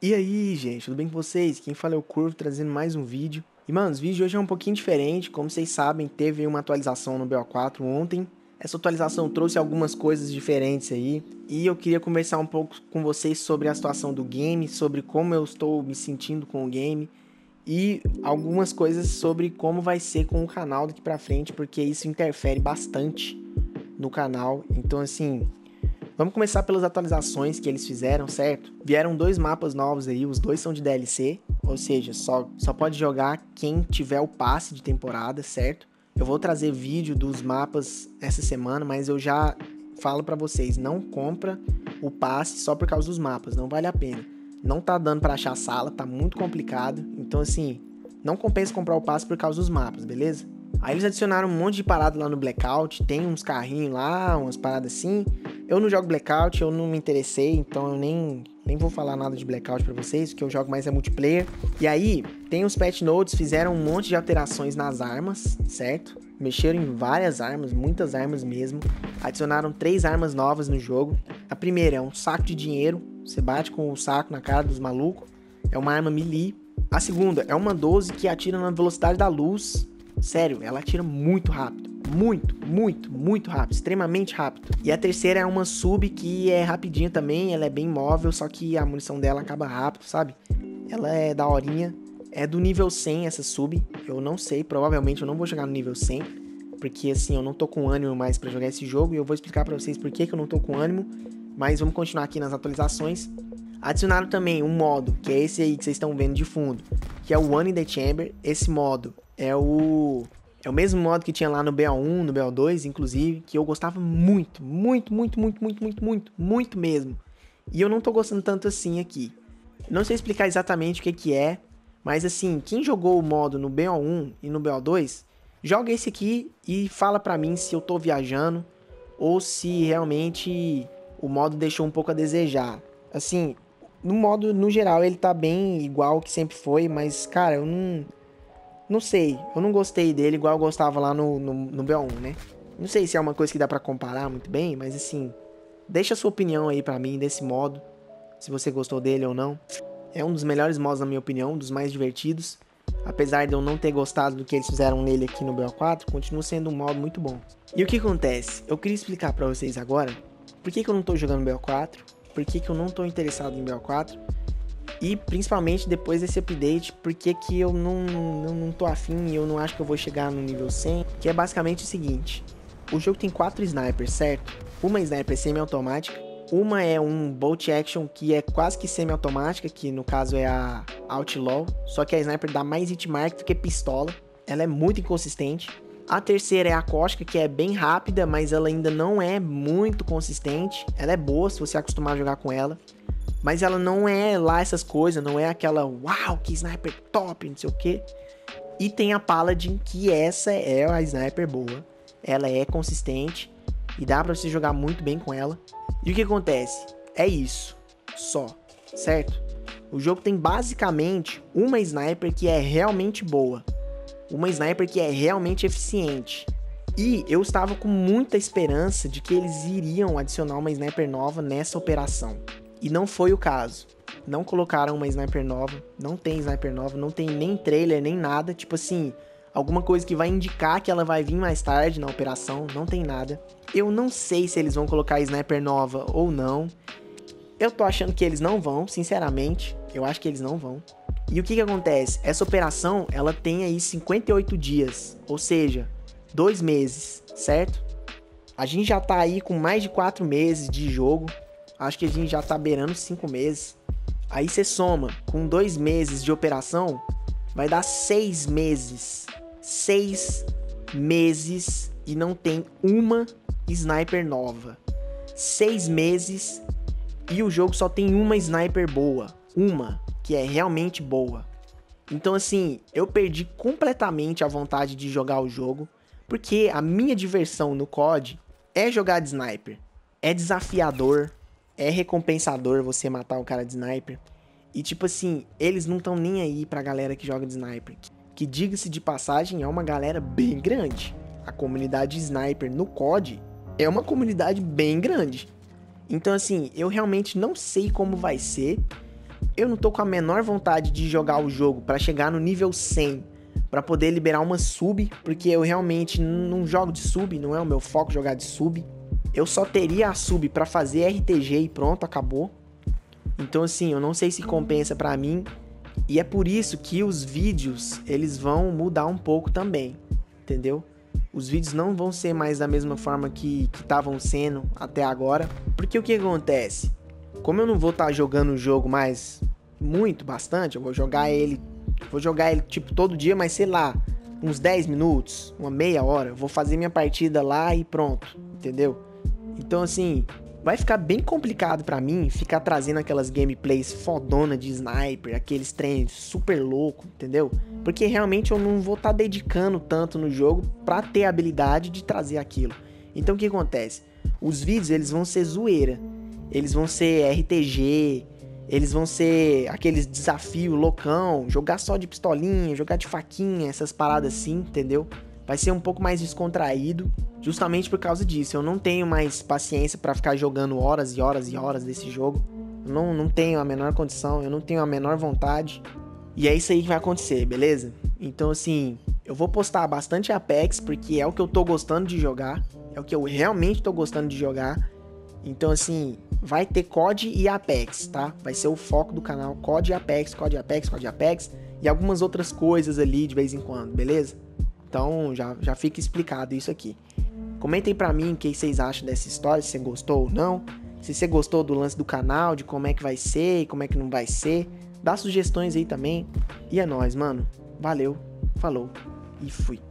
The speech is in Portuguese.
E aí, gente, tudo bem com vocês? Quem fala é o Curvo, trazendo mais um vídeo. E, mano, os vídeos de hoje é um pouquinho diferente. Como vocês sabem, teve uma atualização no BO4 ontem. Essa atualização trouxe algumas coisas diferentes aí. E eu queria conversar um pouco com vocês sobre a situação do game, sobre como eu estou me sentindo com o game. E algumas coisas sobre como vai ser com o canal daqui pra frente, porque isso interfere bastante no canal. Então, assim, Vamos começar pelas atualizações que eles fizeram, certo? Vieram dois mapas novos aí, os dois são de DLC, ou seja, só, só pode jogar quem tiver o passe de temporada, certo? Eu vou trazer vídeo dos mapas essa semana, mas eu já falo para vocês, não compra o passe só por causa dos mapas, não vale a pena. Não tá dando para achar sala, tá muito complicado. Então assim, não compensa comprar o passe por causa dos mapas, beleza? Aí eles adicionaram um monte de parada lá no Blackout, tem uns carrinhos lá, umas paradas assim. Eu não jogo Blackout, eu não me interessei, então eu nem, nem vou falar nada de Blackout para vocês, o que eu jogo mais é multiplayer. E aí, tem os patch notes, fizeram um monte de alterações nas armas, certo? Mexeram em várias armas, muitas armas mesmo. Adicionaram três armas novas no jogo. A primeira é um saco de dinheiro, você bate com o saco na cara dos malucos. É uma arma melee. A segunda é uma 12 que atira na velocidade da luz, Sério, ela atira muito rápido. Muito, muito, muito rápido. Extremamente rápido. E a terceira é uma sub que é rapidinha também. Ela é bem móvel, só que a munição dela acaba rápido, sabe? Ela é daorinha. É do nível 100 essa sub. Eu não sei, provavelmente eu não vou jogar no nível 100. Porque assim, eu não tô com ânimo mais para jogar esse jogo. E eu vou explicar para vocês por que, que eu não tô com ânimo. Mas vamos continuar aqui nas atualizações. Adicionaram também um modo, que é esse aí que vocês estão vendo de fundo, que é o One in the Chamber. Esse modo é o é o mesmo modo que tinha lá no BO1, no BO2, inclusive, que eu gostava muito, muito, muito, muito, muito, muito, muito, muito mesmo. E eu não tô gostando tanto assim aqui. Não sei explicar exatamente o que que é, mas assim, quem jogou o modo no BO1 e no BO2, joga esse aqui e fala pra mim se eu tô viajando ou se realmente o modo deixou um pouco a desejar. Assim, no modo, no geral, ele tá bem igual que sempre foi, mas, cara, eu não não sei, eu não gostei dele igual eu gostava lá no, no, no B1, né? Não sei se é uma coisa que dá para comparar muito bem, mas assim, deixa sua opinião aí para mim desse modo, se você gostou dele ou não. É um dos melhores modos na minha opinião, um dos mais divertidos. Apesar de eu não ter gostado do que eles fizeram nele aqui no BO4, continua sendo um modo muito bom. E o que acontece? Eu queria explicar para vocês agora por que, que eu não tô jogando BO4, por que, que eu não tô interessado em BO4 e principalmente depois desse update, porque que eu não, não, não tô afim e eu não acho que eu vou chegar no nível 100. Que é basicamente o seguinte: o jogo tem quatro snipers, certo? Uma sniper semi-automática, uma é um bolt action que é quase que semi-automática, que no caso é a Outlaw, só que a sniper dá mais hit mark do que pistola. Ela é muito inconsistente. A terceira é a acóstica, que é bem rápida, mas ela ainda não é muito consistente. Ela é boa se você acostumar a jogar com ela. Mas ela não é lá essas coisas, não é aquela uau, que sniper top, não sei o que. E tem a Paladin, que essa é a sniper boa. Ela é consistente e dá para você jogar muito bem com ela. E o que acontece? É isso, só, certo? O jogo tem basicamente uma sniper que é realmente boa, uma sniper que é realmente eficiente. E eu estava com muita esperança de que eles iriam adicionar uma sniper nova nessa operação. E não foi o caso. Não colocaram uma sniper nova, não tem sniper nova, não tem nem trailer, nem nada. Tipo assim, alguma coisa que vai indicar que ela vai vir mais tarde na operação, não tem nada. Eu não sei se eles vão colocar sniper nova ou não. Eu tô achando que eles não vão, sinceramente. Eu acho que eles não vão. E o que que acontece? Essa operação, ela tem aí 58 dias, ou seja, dois meses, certo? A gente já tá aí com mais de quatro meses de jogo acho que a gente já tá beirando cinco meses. Aí você soma com dois meses de operação, vai dar seis meses. Seis meses e não tem uma sniper nova. Seis meses e o jogo só tem uma sniper boa. Uma, que é realmente boa. Então, assim, eu perdi completamente a vontade de jogar o jogo, porque a minha diversão no COD é jogar de sniper. É desafiador, é recompensador você matar o cara de sniper. E tipo assim, eles não estão nem aí pra galera que joga de sniper. Que diga-se de passagem, é uma galera bem grande. A comunidade sniper no COD é uma comunidade bem grande. Então assim, eu realmente não sei como vai ser, eu não tô com a menor vontade de jogar o jogo para chegar no nível 100, para poder liberar uma sub, porque eu realmente não jogo de sub, não é o meu foco jogar de sub. Eu só teria a sub para fazer RTG e pronto, acabou. Então assim, eu não sei se compensa para mim, e é por isso que os vídeos, eles vão mudar um pouco também, entendeu? Os vídeos não vão ser mais da mesma forma que estavam sendo até agora, porque o que acontece? Como eu não vou estar tá jogando o jogo mais muito, bastante, eu vou jogar ele, vou jogar ele tipo todo dia, mas sei lá, uns 10 minutos, uma meia hora, vou fazer minha partida lá e pronto, entendeu? Então assim, vai ficar bem complicado para mim ficar trazendo aquelas gameplays fodona de sniper, aqueles treinos super louco, entendeu? Porque realmente eu não vou estar tá dedicando tanto no jogo para ter a habilidade de trazer aquilo. Então o que acontece? Os vídeos eles vão ser zoeira, eles vão ser RTG, eles vão ser aqueles desafio loucão, jogar só de pistolinha, jogar de faquinha, essas paradas assim, entendeu? Vai ser um pouco mais descontraído, justamente por causa disso. Eu não tenho mais paciência para ficar jogando horas e horas e horas desse jogo. Eu não, não tenho a menor condição, eu não tenho a menor vontade. E é isso aí que vai acontecer, beleza? Então, assim, eu vou postar bastante Apex, porque é o que eu tô gostando de jogar. É o que eu realmente tô gostando de jogar. Então, assim, vai ter COD e Apex, tá? Vai ser o foco do canal COD e Apex, COD e Apex, COD e Apex e algumas outras coisas ali de vez em quando, beleza? Então já, já fica explicado isso aqui. Comentem para mim o que vocês acham dessa história, se você gostou ou não. Se você gostou do lance do canal, de como é que vai ser e como é que não vai ser. Dá sugestões aí também. E é nóis, mano. Valeu, falou e fui.